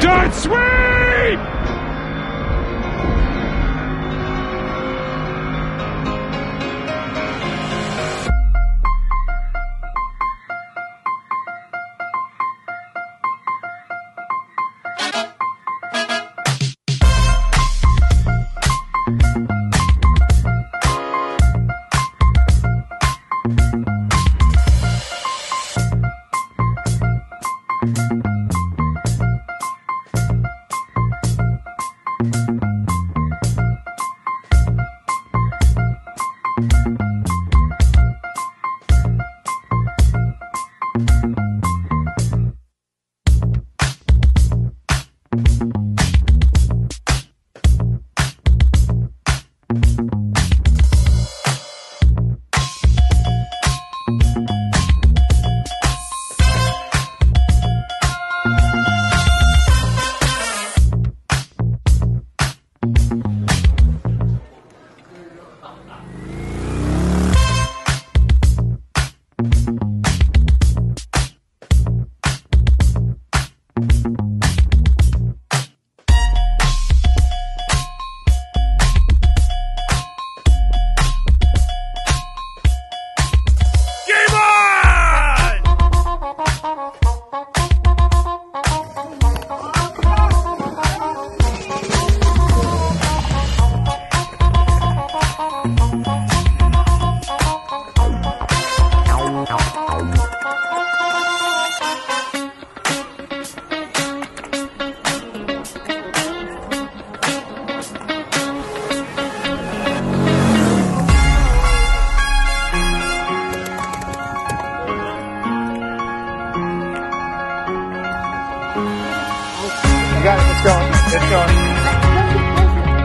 Dart sweep! 了。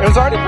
It was already